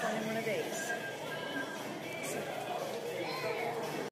one of these.